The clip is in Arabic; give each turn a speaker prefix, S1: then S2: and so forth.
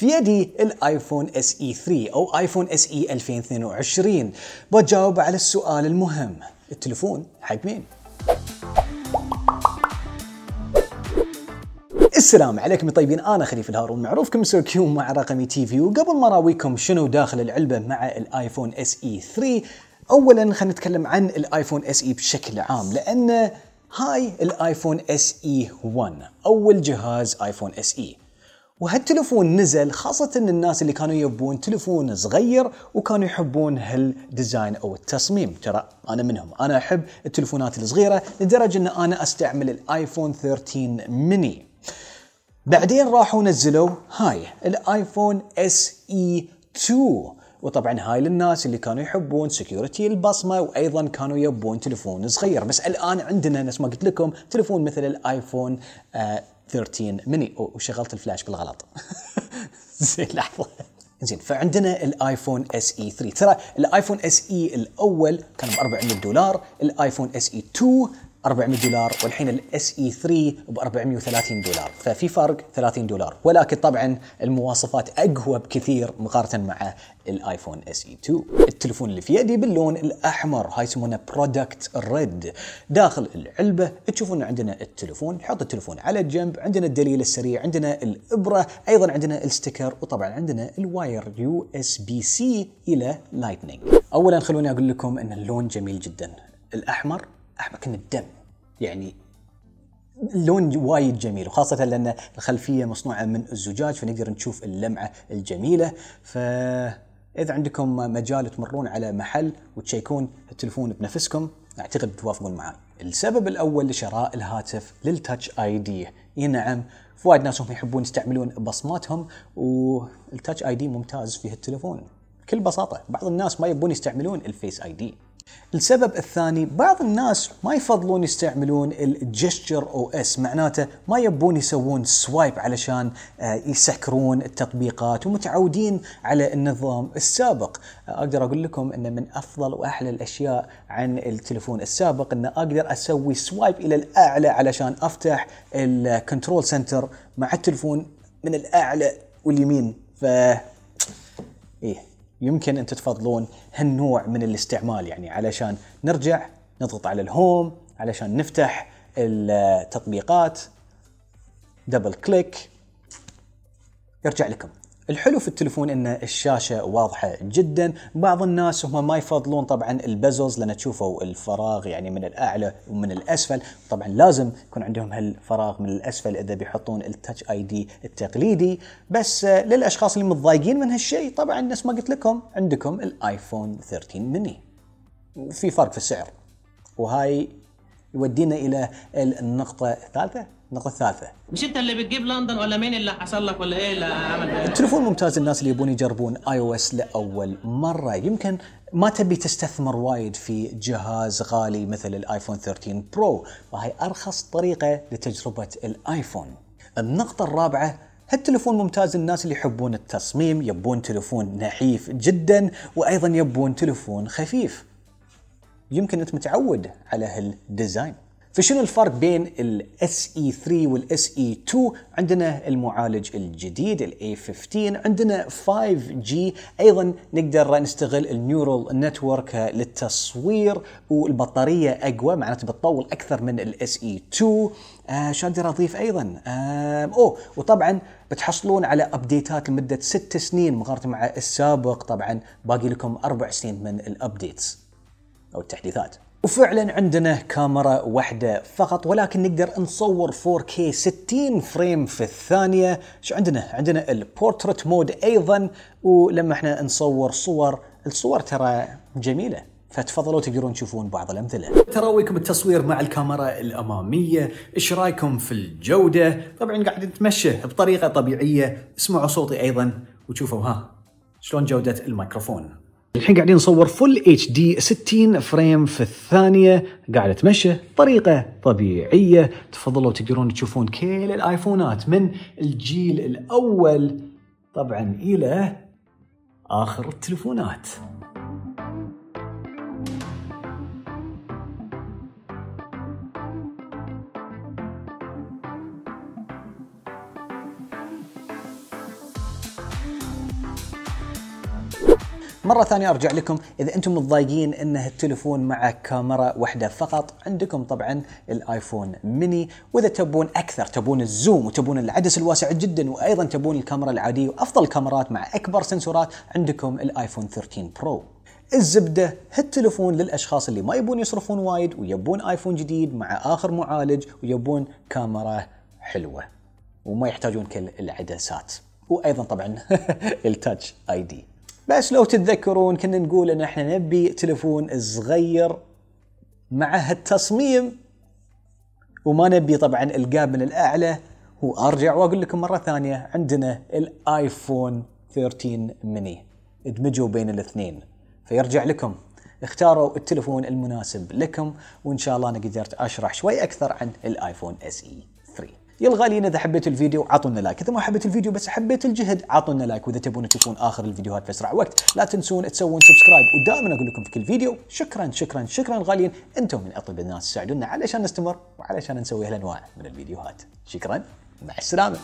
S1: في يدي الآيفون SE 3 أو آيفون SE 2022 بجاوب على السؤال المهم. التليفون حق مين؟ السلام عليكم طيبين. أنا خليفة الهارون. معروف ك Mr. Q مع رقمي TV. وقبل ما اراويكم شنو داخل العلبة مع الآيفون SE 3 اولا خلينا نتكلم عن الآيفون SE بشكل عام لأن هاي الآيفون SE 1 أول جهاز آيفون SE وهالتليفون نزل خاصة الناس اللي كانوا يبون تليفون صغير وكانوا يحبون هال design أو التصميم. ترى أنا منهم أنا أحب التليفونات الصغيرة لدرجة إن أنا أستعمل الآيفون 13 ميني. بعدين راحوا نزلوا هاي الآيفون SE 2 وطبعا هاي للناس اللي كانوا يحبون security البصمة وأيضا كانوا يبون تليفون صغير. بس الآن عندنا نفس ما قلت لكم تليفون مثل الآيفون آه 13 ميني وشغلت الفلاش بالغلط. زين لحظة. زين فعندنا الآيفون SE 3 ترى الآيفون SE الأول كان ب 400 دولار الآيفون SE 2 400 دولار والحين ال SE 3 ب 430 دولار. ففي فرق 30 دولار. ولكن طبعا المواصفات أقوى بكثير مقارنة مع الايفون SE 2 التليفون اللي في يدي باللون الأحمر هاي يسمونه Product RED داخل العلبة تشوفون عندنا التليفون نحط التليفون على الجنب عندنا الدليل السريع عندنا الإبرة أيضا عندنا ال sticker وطبعا عندنا ال wire USB-C إلى Lightning اولا خلوني أقول لكم إن اللون جميل جدا. الأحمر كأنه الدم يعني اللون وايد جميل وخاصة لأن الخلفية مصنوعة من الزجاج فنقدر نشوف اللمعة الجميلة. فإذا عندكم مجال تمرون على محل وتشيكون التليفون بنفسكم أعتقد توافقون معي السبب الأول لشراء الهاتف لل Touch ID. اي نعم في وايد ناس هم يحبون يستعملون بصماتهم وال Touch ID ممتاز في التليفون بكل بساطة بعض الناس ما يبون يستعملون ال Face ID. السبب الثاني بعض الناس ما يفضلون يستعملون ال gestures معناته ما يبون يسوون swipe علشان يسكرون التطبيقات ومتعودين على النظام السابق. أقدر أقول لكم إن من أفضل وأحلى الأشياء عن التليفون السابق إن أقدر أسوي swipe إلى الأعلى علشان أفتح ال Control Center مع التليفون من الأعلى واليمين. ف إيه. يمكن أنتم تفضلون هالنوع من الاستعمال يعني علشان نرجع نضغط على ال home علشان نفتح التطبيقات double click يرجع لكم. الحلو في التليفون إن الشاشة واضحة جدا. بعض الناس هم ما يفضلون طبعا ال bezels لأن تشوفوا الفراغ يعني من الأعلى ومن الأسفل. طبعا لازم يكون عندهم هالفراغ من الأسفل إذا بيحطون ال Touch ID التقليدي. بس للأشخاص اللي متضايقين من هالشيء طبعا نفس ما قلت لكم عندكم الايفون 13 ميني في فرق في السعر. وهاي يودينا إلى النقطة الثالثة؟ النقطة الثالثة.
S2: مش أنت اللي بتجيب لندن ولا مين اللي حصل لك ولا إيه؟ اللي عمل
S1: التليفون ممتاز الناس اللي يبون يجربون iOS لأول مرة. يمكن ما تبي تستثمر وايد في جهاز غالي مثل الايفون 13 Pro. وهي أرخص طريقة لتجربة الايفون النقطة الرابعة هالتليفون ممتاز الناس اللي يحبون التصميم يبون تليفون نحيف جدا وأيضا يبون تليفون خفيف. يمكن أنت متعود على هال design. فشنو الفرق بين ال SE 3 وال SE 2 عندنا المعالج الجديد ال A15 عندنا 5G أيضا نقدر نستغل ال neural network للتصوير والبطارية أقوى معناته بتطول أكثر من ال SE 2 آه شو أقدر أضيف أيضا؟ آه أوه وطبعا بتحصلون على ابديتات لمدة ست سنين مقارنة مع السابق. طبعا باقي لكم أربع سنين من ال updates أو التحديثات وفعلا عندنا كاميرا واحدة فقط ولكن نقدر نصور 4K 60 frame في الثانية شو عندنا عندنا ال portrait mode أيضا ولما إحنا نصور صور الصور ترى جميلة فتفضلوا تقدرون تشوفون بعض الأمثلة. تراويكم التصوير مع الكاميرا الأمامية، إيش رأيكم في الجودة؟ طبعا قاعد نتمشى بطريقة طبيعية، اسمعوا صوتي أيضا وشوفوا ها شلون جودة الميكروفون. الحين قاعدين نصور full HD 60 frame في الثانية. قاعد اتمشى بطريقة طبيعية. تفضلوا تقدرون تشوفون كل الآيفونات من الجيل الأول. طبعا إلى آخر التليفونات. مرة ثانية أرجع لكم إذا أنتم متضايقين إن التليفون مع كاميرا واحدة فقط عندكم طبعا الآيفون ميني وإذا تبون أكثر تبون ال zoom وتبون العدسه الواسعه جدا وأيضا تبون الكاميرا العادية وأفضل كاميرات مع أكبر سنسورات عندكم الآيفون 13 Pro. الزبدة هالتليفون للأشخاص اللي ما يبون يصرفون وايد ويبون آيفون جديد مع آخر معالج ويبون كاميرا حلوة وما يحتاجون كل العدسات وأيضا طبعا ال Touch ID. بس لو تتذكرون كنا نقول إن إحنا نبي تليفون صغير مع هالتصميم. وما نبي طبعا ال gap من الأعلى. وارجع وأقول لكم مرة ثانية عندنا الآيفون 13 ميني. ادمجوا بين الاثنين. فيرجع لكم. اختاروا التليفون المناسب لكم وإن شاء الله أنا قدرت أشرح شوي أكثر عن الآيفون SE 3 يا الغاليين إذا حبيتوا الفيديو عطونا like. إذا ما حبيت الفيديو بس حبيت الجهد عطونا like. وإذا تبون تشوفون آخر الفيديوهات في أسرع وقت لا تنسون تسوون subscribe ودائما أقول لكم في كل فيديو شكرا شكرا شكرا غاليين أنتم من أطيب الناس تساعدونا علشان نستمر وعلشان نسوي هالانواع من الفيديوهات. شكرا مع السلامة.